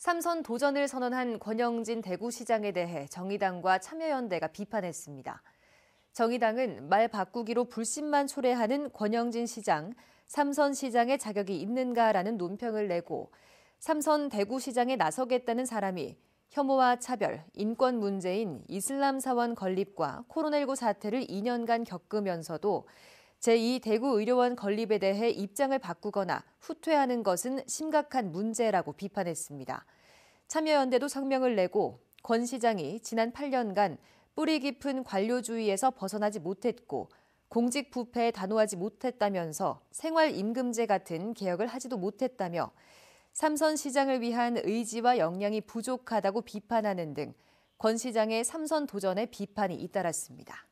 삼선 도전을 선언한 권영진 대구시장에 대해 정의당과 참여연대가 비판했습니다. 정의당은 말 바꾸기로 불신만 초래하는 권영진 시장, 삼선 시장의 자격이 있는가라는 논평을 내고 삼선 대구시장에 나서겠다는 사람이 혐오와 차별, 인권 문제인 이슬람 사원 건립과 코로나19 사태를 2년간 겪으면서도 제2 대구의료원 건립에 대해 입장을 바꾸거나 후퇴하는 것은 심각한 문제라고 비판했습니다. 참여연대도 성명을 내고 권 시장이 지난 8년간 뿌리 깊은 관료주의에서 벗어나지 못했고 공직 부패에 단호하지 못했다면서 생활임금제 같은 개혁을 하지도 못했다며 삼선 시장을 위한 의지와 역량이 부족하다고 비판하는 등 권 시장의 삼선 도전에 비판이 잇따랐습니다.